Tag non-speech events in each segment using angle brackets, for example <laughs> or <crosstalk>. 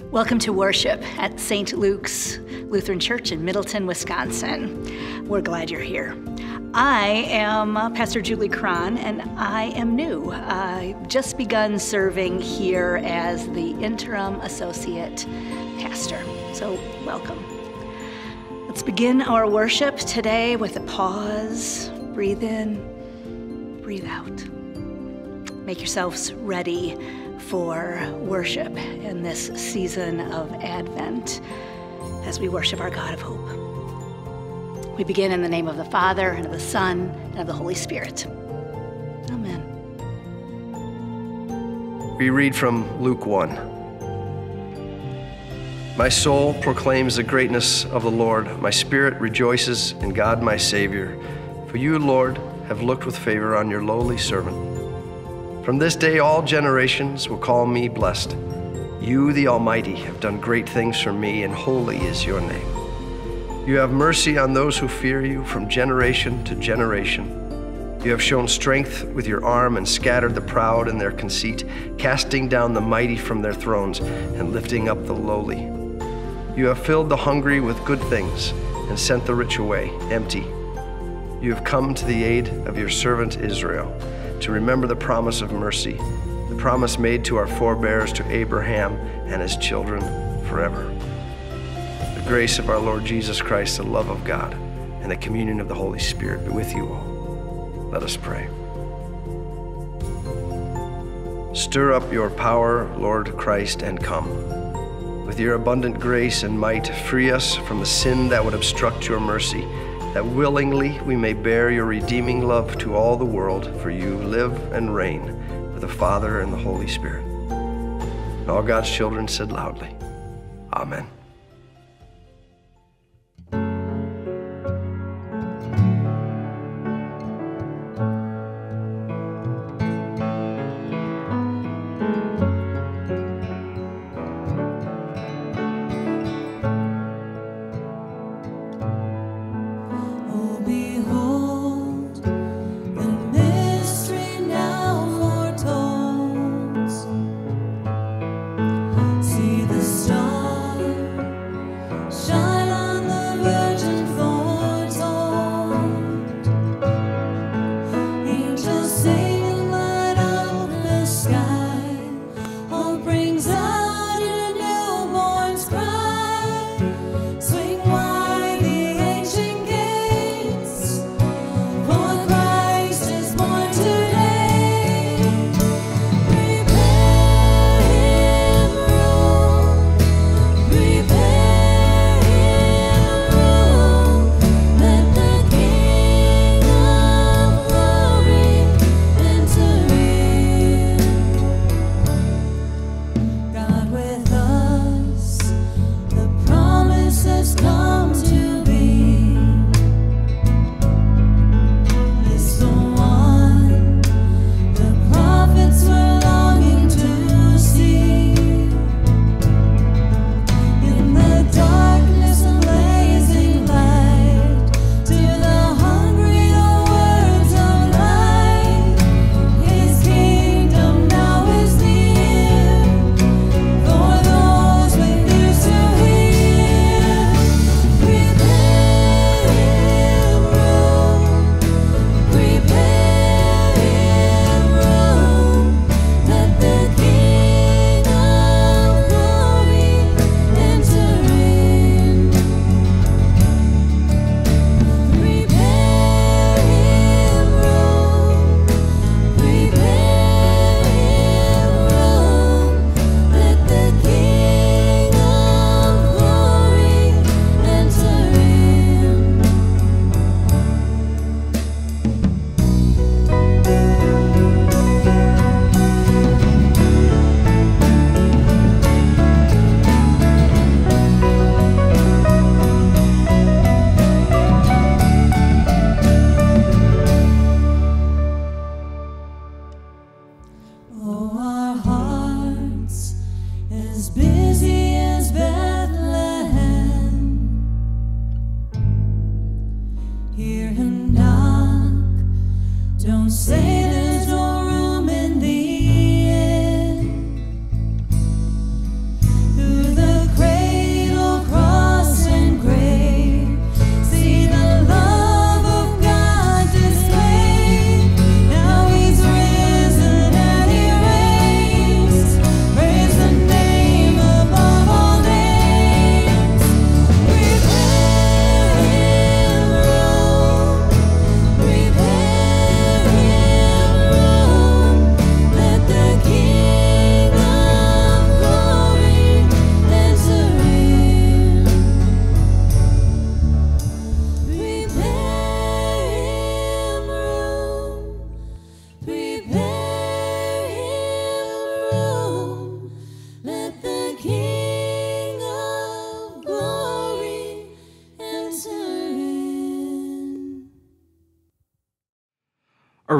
Welcome to worship at St. Luke's Lutheran Church in Middleton, Wisconsin. We're glad you're here. I am uh, Pastor Julie Cron, and I am new. I just begun serving here as the interim associate pastor. So, welcome. Let's begin our worship today with a pause. Breathe in, breathe out. Make yourselves ready for worship in this season of Advent as we worship our God of hope. We begin in the name of the Father, and of the Son, and of the Holy Spirit. Amen. We read from Luke 1. My soul proclaims the greatness of the Lord. My spirit rejoices in God my Savior. For you, Lord, have looked with favor on your lowly servant. From this day, all generations will call me blessed. You, the Almighty, have done great things for me, and holy is your name. You have mercy on those who fear you from generation to generation. You have shown strength with your arm and scattered the proud in their conceit, casting down the mighty from their thrones and lifting up the lowly. You have filled the hungry with good things and sent the rich away empty. You have come to the aid of your servant Israel to remember the promise of mercy, the promise made to our forebears, to Abraham and his children forever. The grace of our Lord Jesus Christ, the love of God, and the communion of the Holy Spirit be with you all. Let us pray. Stir up your power, Lord Christ, and come. With your abundant grace and might, free us from the sin that would obstruct your mercy that willingly we may bear your redeeming love to all the world, for you live and reign with the Father and the Holy Spirit. And all God's children said loudly, Amen.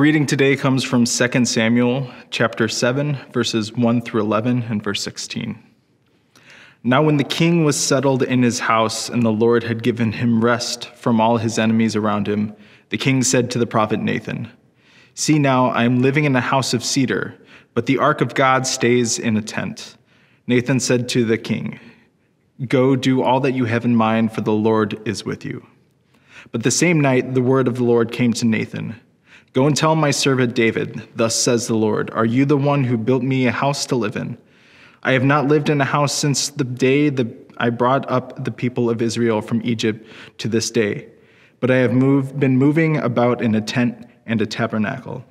Reading today comes from 2 Samuel chapter 7 verses 1 through 11 and verse 16. Now when the king was settled in his house and the Lord had given him rest from all his enemies around him, the king said to the prophet Nathan, "See now, I am living in a house of cedar, but the ark of God stays in a tent." Nathan said to the king, "Go do all that you have in mind, for the Lord is with you." But the same night the word of the Lord came to Nathan. Go and tell my servant David, Thus says the Lord, Are you the one who built me a house to live in? I have not lived in a house since the day that I brought up the people of Israel from Egypt to this day, but I have moved, been moving about in a tent and a tabernacle.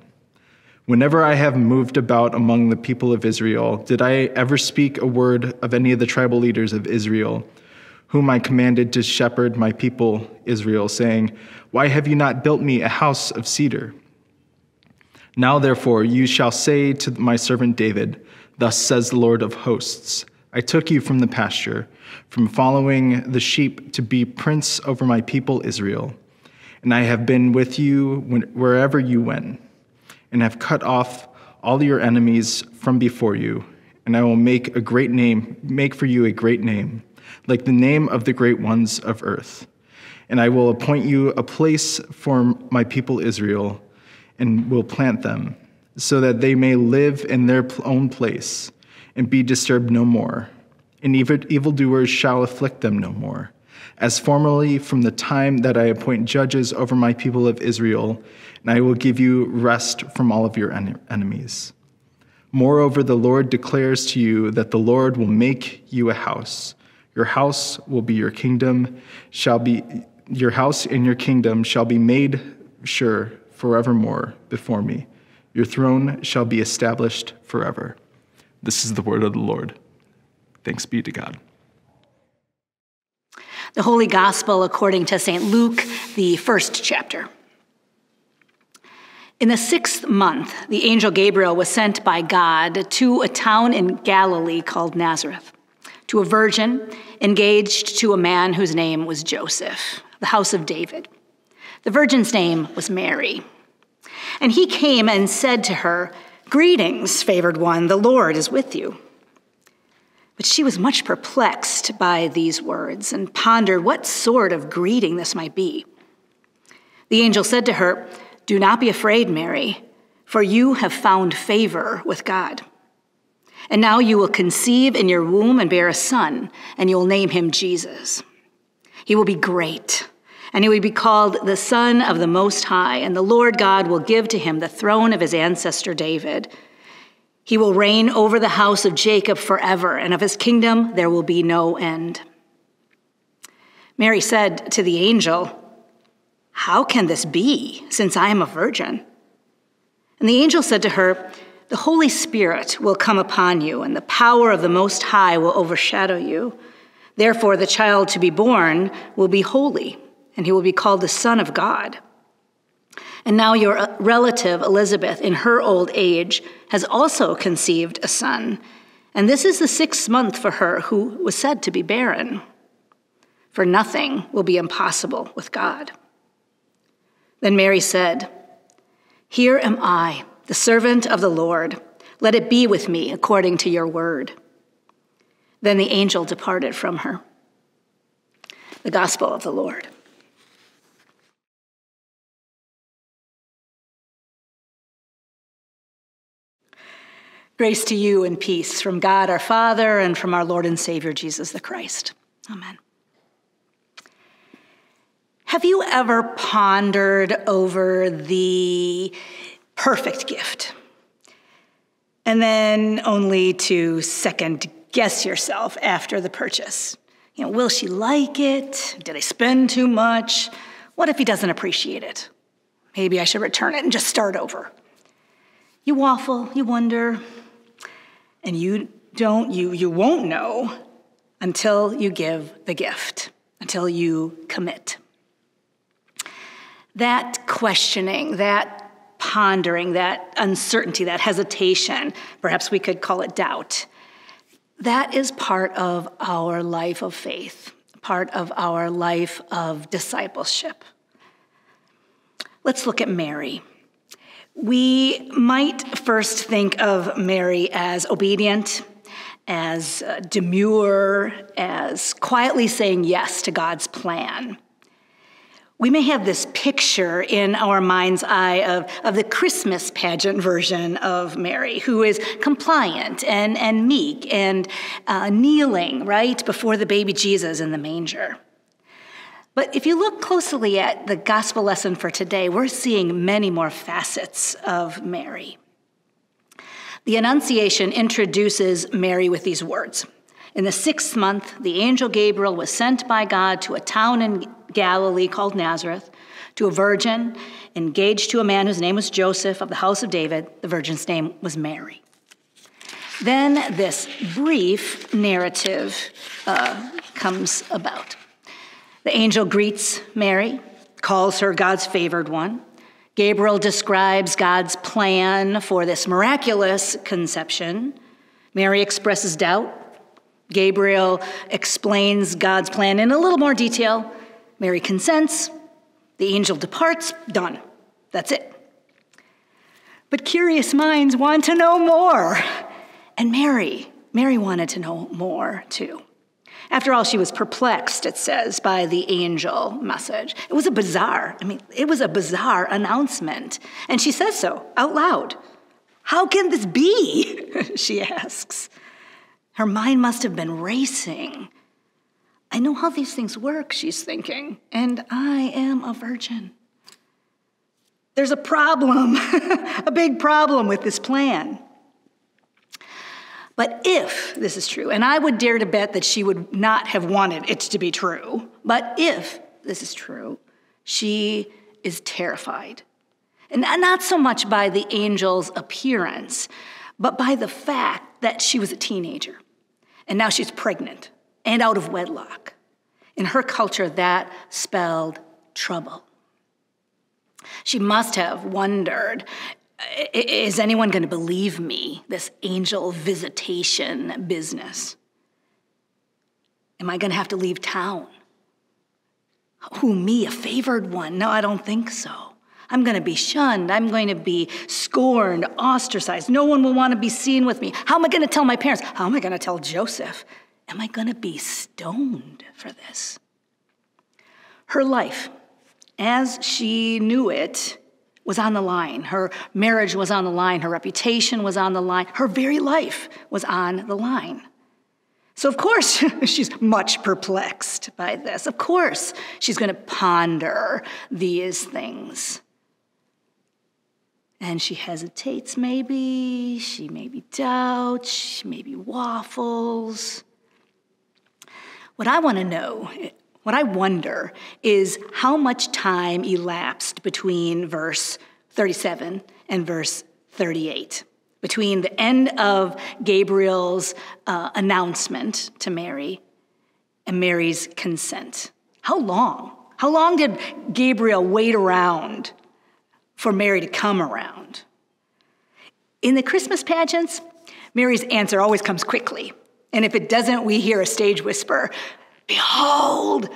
Whenever I have moved about among the people of Israel, did I ever speak a word of any of the tribal leaders of Israel, whom I commanded to shepherd my people Israel, saying, Why have you not built me a house of cedar? Now, therefore, you shall say to my servant David, Thus says the Lord of hosts I took you from the pasture, from following the sheep, to be prince over my people Israel. And I have been with you wherever you went, and have cut off all your enemies from before you. And I will make a great name, make for you a great name, like the name of the great ones of earth. And I will appoint you a place for my people Israel and will plant them, so that they may live in their own place and be disturbed no more. And evil, evildoers shall afflict them no more. As formerly from the time that I appoint judges over my people of Israel, and I will give you rest from all of your en- enemies. Moreover, the Lord declares to you that the Lord will make you a house. Your house will be your kingdom, shall be your house and your kingdom shall be made sure forevermore before me. Your throne shall be established forever. This is the word of the Lord. Thanks be to God. The Holy Gospel according to St. Luke, the first chapter. In the sixth month, the angel Gabriel was sent by God to a town in Galilee called Nazareth, to a virgin engaged to a man whose name was Joseph, the house of David. The virgin's name was Mary. And he came and said to her, Greetings, favored one, the Lord is with you. But she was much perplexed by these words and pondered what sort of greeting this might be. The angel said to her, Do not be afraid, Mary, for you have found favor with God. And now you will conceive in your womb and bear a son, and you will name him Jesus. He will be great and he will be called the Son of the Most High, and the Lord God will give to him the throne of his ancestor David. He will reign over the house of Jacob forever, and of his kingdom there will be no end. Mary said to the angel, How can this be, since I am a virgin? And the angel said to her, The Holy Spirit will come upon you, and the power of the Most High will overshadow you. Therefore, the child to be born will be holy and he will be called the Son of God. And now your uh, relative Elizabeth, in her old age, has also conceived a son. And this is the sixth month for her who was said to be barren. For nothing will be impossible with God. Then Mary said, Here am I, the servant of the Lord. Let it be with me according to your word. Then the angel departed from her. The Gospel of the Lord. Grace to you and peace from God our Father and from our Lord and Savior Jesus the Christ. Amen. Have you ever pondered over the perfect gift? And then only to second guess yourself after the purchase. You know, will she like it? Did I spend too much? What if he doesn't appreciate it? Maybe I should return it and just start over. You waffle, you wonder, and you don't you you won't know until you give the gift until you commit. That questioning that pondering that uncertainty that hesitation perhaps we could call it doubt that is part of our life of faith part of our life of discipleship. Let's look at mary We might first think of Mary as obedient, as uh, demure, as quietly saying yes to God's plan. We may have this picture in our mind's eye of, of the Christmas pageant version of Mary, who is compliant and, and meek and uh, kneeling right before the baby Jesus in the manger. But if you look closely at the gospel lesson for today, we're seeing many more facets of Mary. The Annunciation introduces Mary with these words. In the sixth month, the angel Gabriel was sent by God to a town in Galilee called Nazareth, to a virgin engaged to a man whose name was Joseph of the house of David. The virgin's name was Mary. Then this brief narrative uh, comes about. The angel greets Mary, calls her God's favored one. Gabriel describes God's plan for this miraculous conception. Mary expresses doubt. Gabriel explains God's plan in a little more detail. Mary consents. The angel departs. Done. That's it. But curious minds want to know more. And Mary, Mary wanted to know more too. After all, she was perplexed, it says, by the angel message. It was a bizarre, I mean, it was a bizarre announcement. And she says so out loud. How can this be? <laughs> she asks. Her mind must have been racing. I know how these things work, she's thinking, and I am a virgin. There's a problem, <laughs> a big problem with this plan. But if this is true, and I would dare to bet that she would not have wanted it to be true, but if this is true, she is terrified. And not so much by the angel's appearance, but by the fact that she was a teenager. And now she's pregnant and out of wedlock. In her culture, that spelled trouble. She must have wondered is anyone going to believe me, this angel visitation business? Am I going to have to leave town? Who, me, a favored one? No, I don't think so. I'm going to be shunned. I'm going to be scorned, ostracized. No one will want to be seen with me. How am I going to tell my parents? How am I going to tell Joseph? Am I going to be stoned for this? Her life, as she knew it, was on the line. Her marriage was on the line. Her reputation was on the line. Her very life was on the line. So, of course, <laughs> she's much perplexed by this. Of course, she's going to ponder these things. And she hesitates, maybe. She maybe doubts. She maybe waffles. What I want to know what I wonder is how much time elapsed between verse 37 and verse 38, between the end of Gabriel's uh, announcement to Mary and Mary's consent. How long? How long did Gabriel wait around for Mary to come around? In the Christmas pageants, Mary's answer always comes quickly. And if it doesn't, we hear a stage whisper Behold,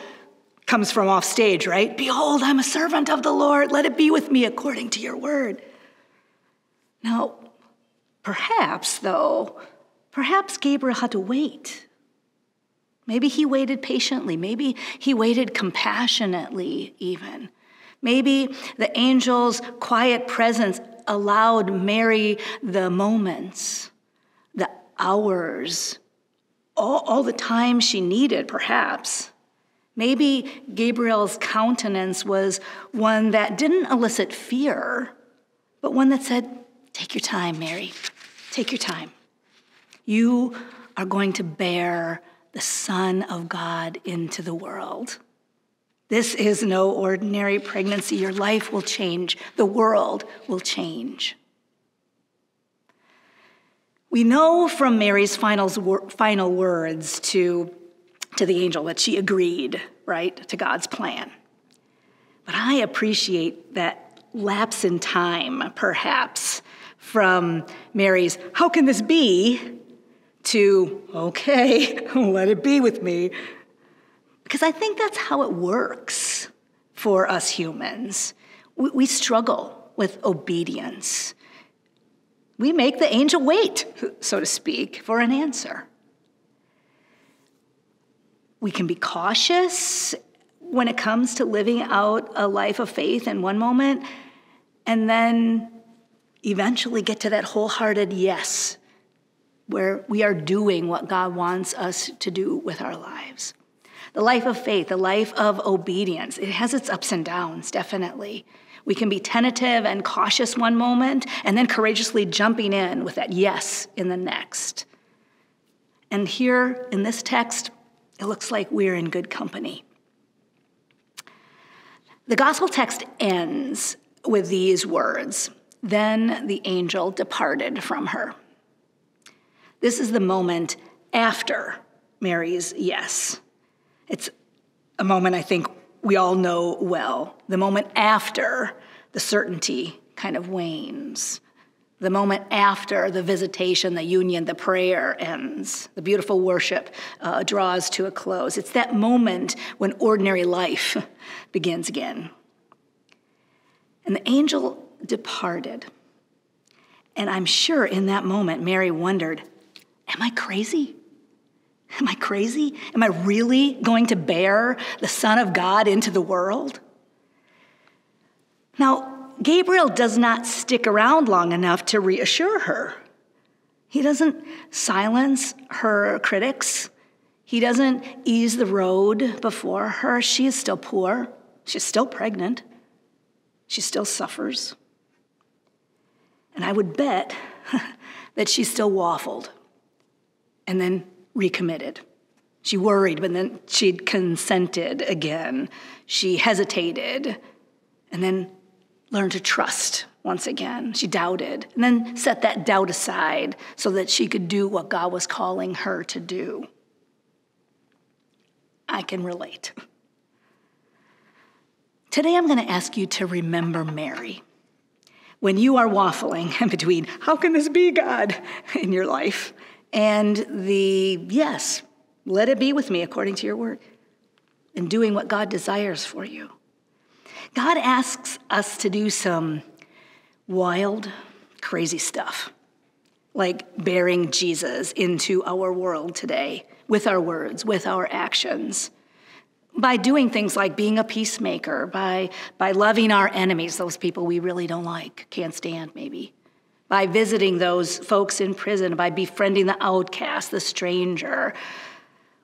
comes from off stage, right? Behold, I'm a servant of the Lord. Let it be with me according to your word. Now, perhaps, though, perhaps Gabriel had to wait. Maybe he waited patiently. Maybe he waited compassionately, even. Maybe the angel's quiet presence allowed Mary the moments, the hours all, all the time she needed, perhaps. Maybe Gabriel's countenance was one that didn't elicit fear, but one that said, Take your time, Mary. Take your time. You are going to bear the Son of God into the world. This is no ordinary pregnancy. Your life will change, the world will change. We know from Mary's final, final words to, to the angel that she agreed, right, to God's plan. But I appreciate that lapse in time, perhaps, from Mary's, how can this be, to, okay, <laughs> let it be with me. Because I think that's how it works for us humans. We, we struggle with obedience. We make the angel wait, so to speak, for an answer. We can be cautious when it comes to living out a life of faith in one moment, and then eventually get to that wholehearted yes, where we are doing what God wants us to do with our lives. The life of faith, the life of obedience, it has its ups and downs, definitely. We can be tentative and cautious one moment and then courageously jumping in with that yes in the next. And here in this text, it looks like we're in good company. The gospel text ends with these words Then the angel departed from her. This is the moment after Mary's yes. It's a moment I think we all know well. The moment after the certainty kind of wanes. The moment after the visitation, the union, the prayer ends, the beautiful worship uh, draws to a close. It's that moment when ordinary life <laughs> begins again. And the angel departed. And I'm sure in that moment, Mary wondered Am I crazy? Am I crazy? Am I really going to bear the Son of God into the world? Now, Gabriel does not stick around long enough to reassure her. He doesn't silence her critics. He doesn't ease the road before her. She is still poor. She's still pregnant. She still suffers. And I would bet <laughs> that she still waffled and then recommitted. She worried, but then she'd consented again. She hesitated and then learned to trust once again. She doubted and then set that doubt aside so that she could do what God was calling her to do. I can relate. Today I'm going to ask you to remember Mary. When you are waffling <laughs> between, how can this be God in your life? And the yes, let it be with me according to your word, and doing what God desires for you. God asks us to do some wild, crazy stuff, like bearing Jesus into our world today with our words, with our actions. By doing things like being a peacemaker, by, by loving our enemies, those people we really don't like, can't stand maybe, by visiting those folks in prison, by befriending the outcast, the stranger.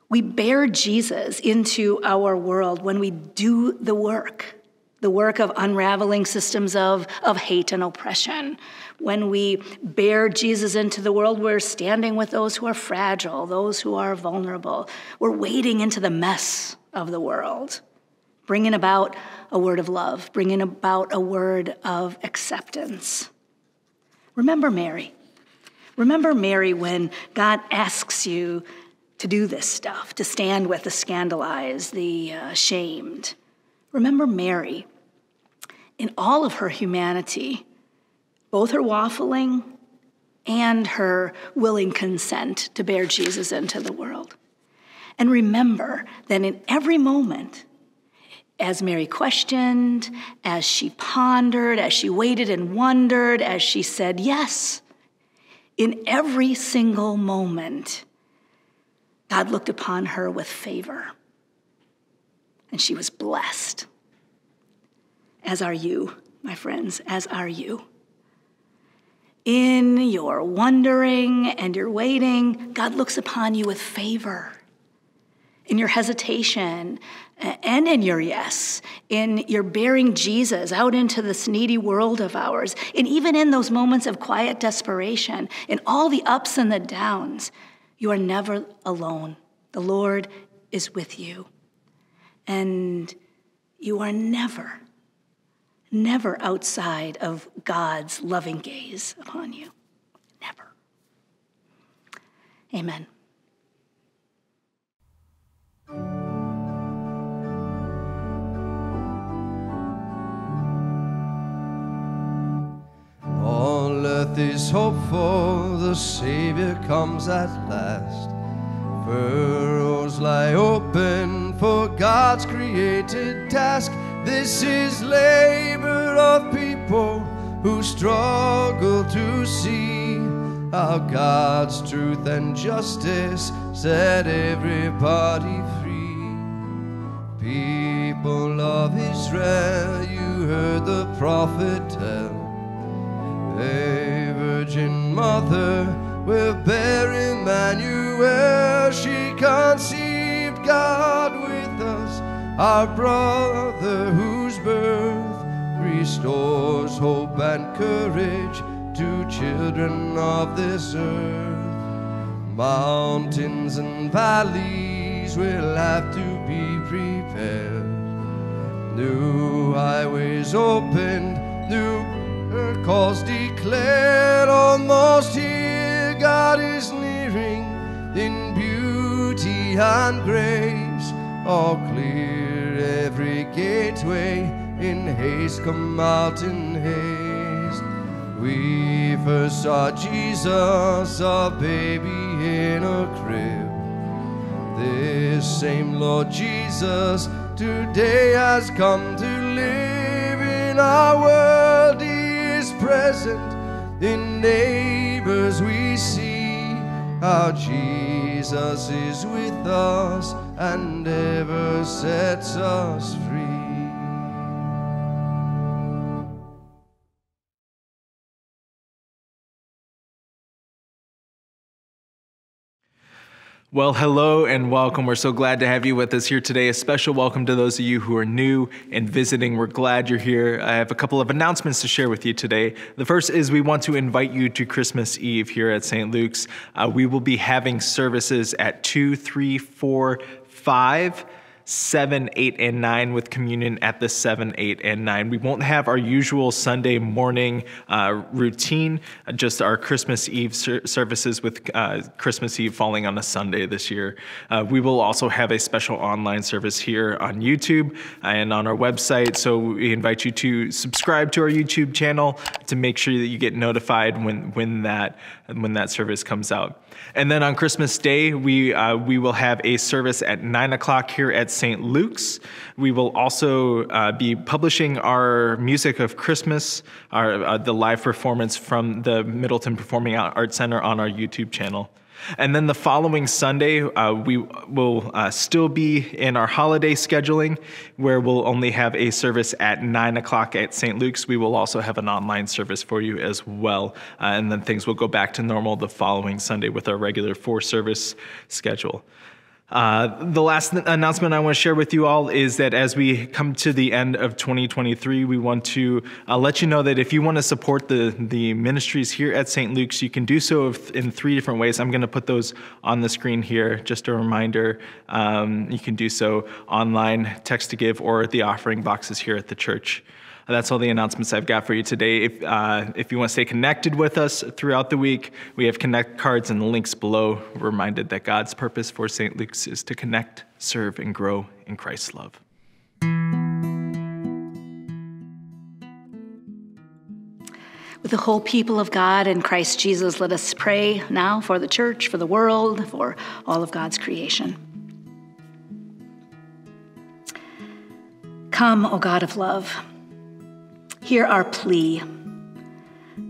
We bear Jesus into our world when we do the work, the work of unraveling systems of, of hate and oppression. When we bear Jesus into the world, we're standing with those who are fragile, those who are vulnerable. We're wading into the mess of the world, bringing about a word of love, bringing about a word of acceptance. Remember Mary. Remember Mary when God asks you to do this stuff, to stand with the scandalized, the uh, shamed. Remember Mary in all of her humanity, both her waffling and her willing consent to bear Jesus into the world. And remember that in every moment, as Mary questioned, as she pondered, as she waited and wondered, as she said yes, in every single moment, God looked upon her with favor. And she was blessed. As are you, my friends, as are you. In your wondering and your waiting, God looks upon you with favor. In your hesitation and in your yes, in your bearing Jesus out into this needy world of ours, and even in those moments of quiet desperation, in all the ups and the downs, you are never alone. The Lord is with you. And you are never, never outside of God's loving gaze upon you. Never. Amen. Earth is hopeful, the Savior comes at last. Furrows lie open for God's created task. This is labor of people who struggle to see how God's truth and justice set everybody free. People of Israel, you heard the prophet A virgin mother will bear Emmanuel. She conceived God with us, our brother whose birth restores hope and courage to children of this earth. Mountains and valleys will have to be prepared. New highways opened, new cause declared. Almost here, God is nearing in beauty and grace. All clear every gateway in haste, come out in haste. We first saw Jesus, a baby in a crib. This same Lord Jesus today has come to live in our world. Present in neighbors we see how Jesus is with us and ever sets us free. Well, hello and welcome. We're so glad to have you with us here today. A special welcome to those of you who are new and visiting. We're glad you're here. I have a couple of announcements to share with you today. The first is we want to invite you to Christmas Eve here at St. Luke's. Uh, we will be having services at 2, 3, 4, 5 7, 8, and 9 with communion at the 7, 8, and 9. We won't have our usual Sunday morning uh, routine, uh, just our Christmas Eve ser- services with uh, Christmas Eve falling on a Sunday this year. Uh, we will also have a special online service here on YouTube and on our website. So we invite you to subscribe to our YouTube channel to make sure that you get notified when, when, that, when that service comes out. And then on Christmas Day, we, uh, we will have a service at 9 o'clock here at St. Luke's. We will also uh, be publishing our Music of Christmas, our, uh, the live performance from the Middleton Performing Arts Center on our YouTube channel. And then the following Sunday, uh, we will uh, still be in our holiday scheduling, where we'll only have a service at 9 o'clock at St. Luke's. We will also have an online service for you as well. Uh, and then things will go back to normal the following Sunday with our regular four service schedule. Uh, the last announcement I want to share with you all is that as we come to the end of 2023, we want to uh, let you know that if you want to support the, the ministries here at St. Luke's, you can do so in three different ways. I'm going to put those on the screen here. Just a reminder um, you can do so online, text to give, or the offering boxes here at the church. That's all the announcements I've got for you today. If, uh, if you want to stay connected with us throughout the week, we have connect cards and links below. We're reminded that God's purpose for St. Luke's is to connect, serve, and grow in Christ's love. With the whole people of God in Christ Jesus, let us pray now for the church, for the world, for all of God's creation. Come, O God of love. Hear our plea.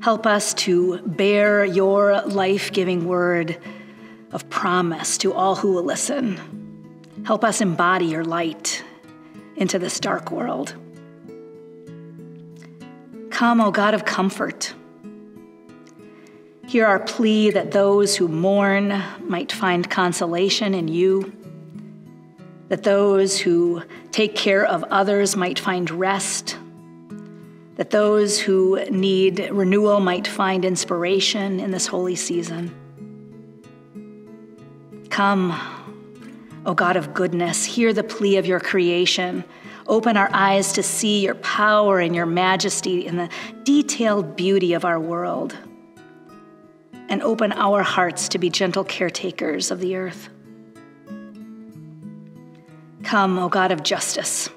Help us to bear your life giving word of promise to all who will listen. Help us embody your light into this dark world. Come, O God of comfort. Hear our plea that those who mourn might find consolation in you, that those who take care of others might find rest that those who need renewal might find inspiration in this holy season. Come, O God of goodness, hear the plea of your creation. Open our eyes to see your power and your majesty in the detailed beauty of our world. And open our hearts to be gentle caretakers of the earth. Come, O God of justice.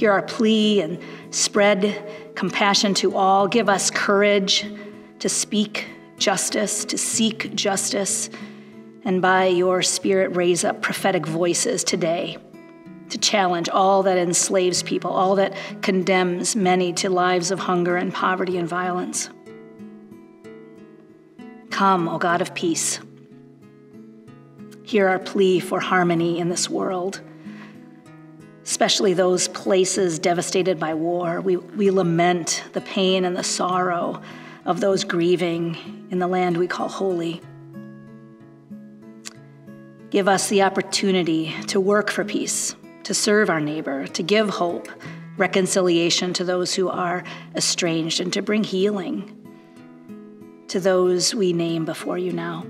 Hear our plea and Spread compassion to all. Give us courage to speak justice, to seek justice, and by your Spirit, raise up prophetic voices today to challenge all that enslaves people, all that condemns many to lives of hunger and poverty and violence. Come, O God of peace. Hear our plea for harmony in this world, especially those places devastated by war. We, we lament the pain and the sorrow of those grieving in the land we call holy. Give us the opportunity to work for peace to serve our neighbor, to give hope, reconciliation to those who are estranged, and to bring healing to those we name before you now.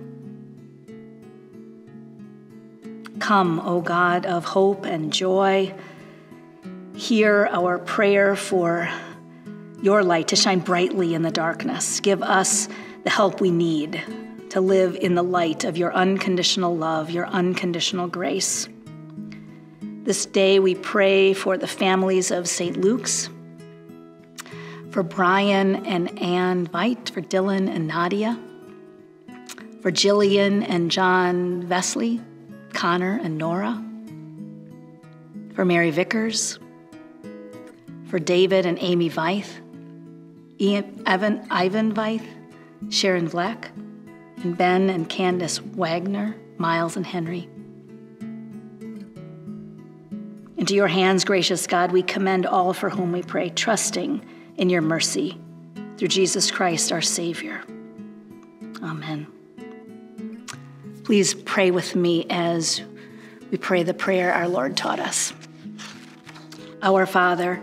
Come, O God of hope and joy, hear our prayer for your light to shine brightly in the darkness. Give us the help we need to live in the light of your unconditional love, your unconditional grace. This day we pray for the families of St. Luke's, for Brian and Anne Veit, for Dylan and Nadia, for Jillian and John Vesley, Connor and Nora, for Mary Vickers, for David and Amy Veith, Evan, Ivan Veith, Sharon Black, and Ben and Candace Wagner, Miles and Henry. Into your hands, gracious God, we commend all for whom we pray, trusting in your mercy through Jesus Christ, our Savior. Amen. Please pray with me as we pray the prayer our Lord taught us. Our Father,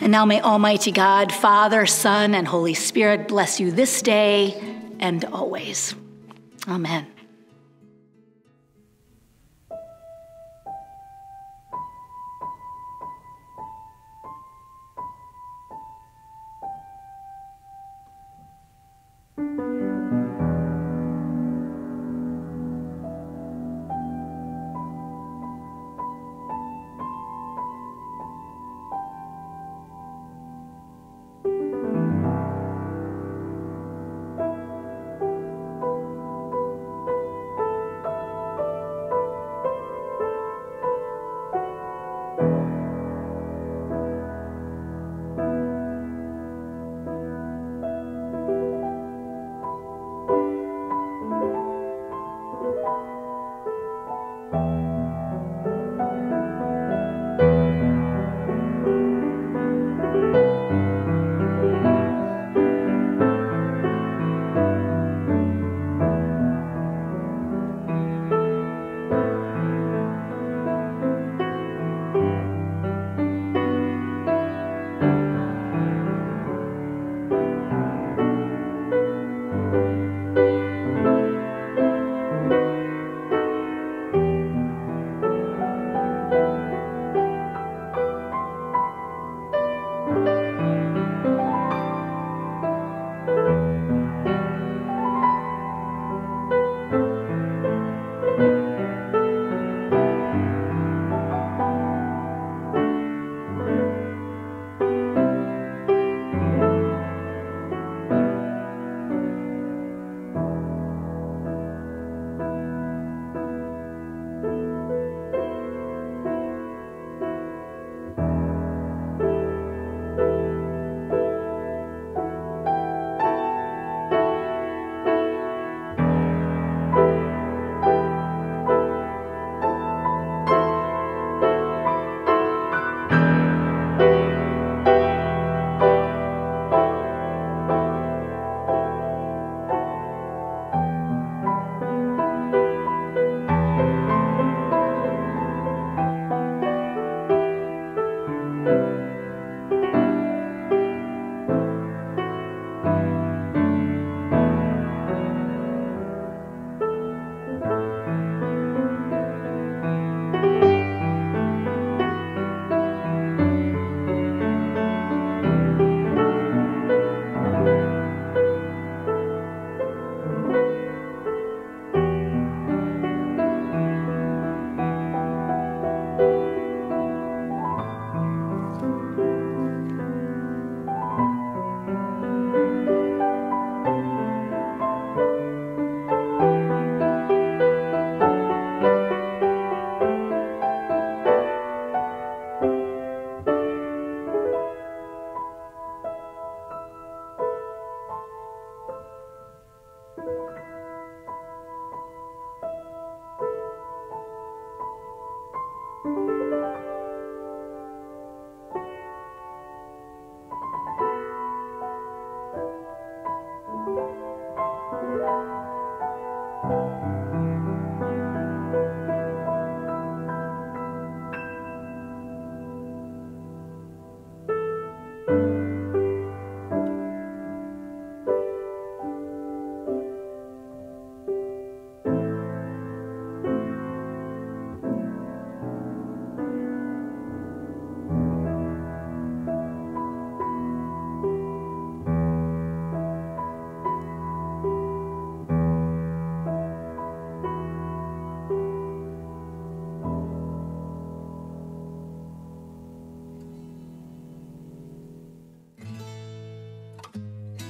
And now may Almighty God, Father, Son, and Holy Spirit bless you this day and always. Amen.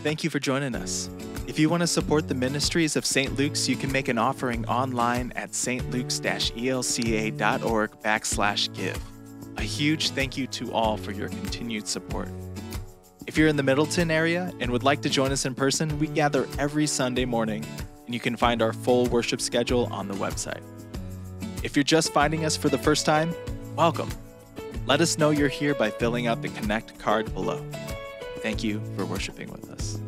Thank you for joining us. If you want to support the ministries of St. Luke's, you can make an offering online at stlukes-elca.org backslash give. A huge thank you to all for your continued support. If you're in the Middleton area and would like to join us in person, we gather every Sunday morning, and you can find our full worship schedule on the website. If you're just finding us for the first time, welcome. Let us know you're here by filling out the Connect card below. Thank you for worshiping with us.